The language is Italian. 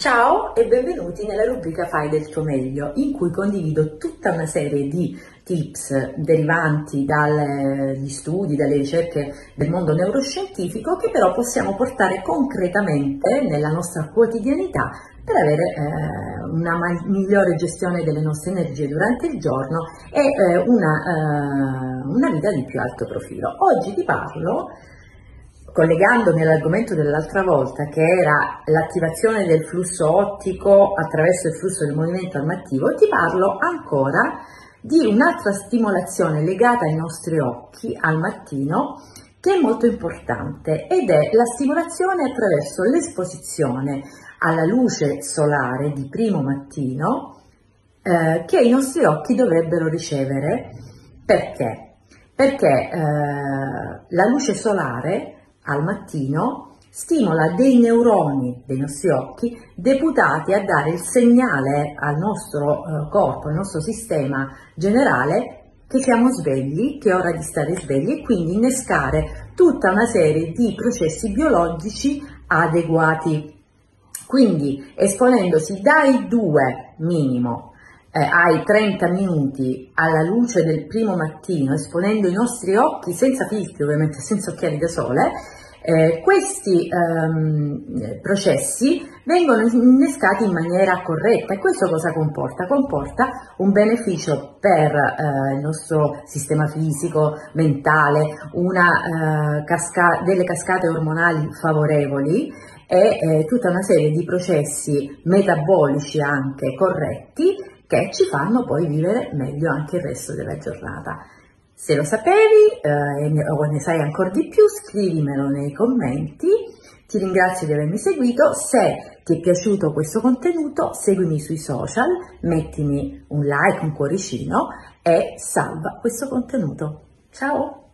Ciao e benvenuti nella rubrica Fai del tuo meglio, in cui condivido tutta una serie di tips derivanti dagli studi, dalle ricerche del mondo neuroscientifico che però possiamo portare concretamente nella nostra quotidianità per avere eh, una migliore gestione delle nostre energie durante il giorno e eh, una, eh, una vita di più alto profilo. Oggi ti parlo collegandomi all'argomento dell'altra volta che era l'attivazione del flusso ottico attraverso il flusso del movimento armativo, ti parlo ancora di un'altra stimolazione legata ai nostri occhi al mattino che è molto importante ed è la stimolazione attraverso l'esposizione alla luce solare di primo mattino eh, che i nostri occhi dovrebbero ricevere. Perché? Perché eh, la luce solare al mattino stimola dei neuroni dei nostri occhi deputati a dare il segnale al nostro eh, corpo, al nostro sistema generale che siamo svegli, che è ora di stare svegli e quindi innescare tutta una serie di processi biologici adeguati. Quindi esponendosi dai due minimo eh, ai 30 minuti alla luce del primo mattino, esponendo i nostri occhi senza filtri, ovviamente senza occhiali da sole, eh, questi ehm, processi vengono innescati in maniera corretta e questo cosa comporta? Comporta un beneficio per eh, il nostro sistema fisico, mentale, una, eh, casca- delle cascate ormonali favorevoli e eh, tutta una serie di processi metabolici anche corretti che ci fanno poi vivere meglio anche il resto della giornata. Se lo sapevi eh, o ne sai ancora di più, scrivimelo nei commenti. Ti ringrazio di avermi seguito. Se ti è piaciuto questo contenuto, seguimi sui social, mettimi un like, un cuoricino e salva questo contenuto. Ciao!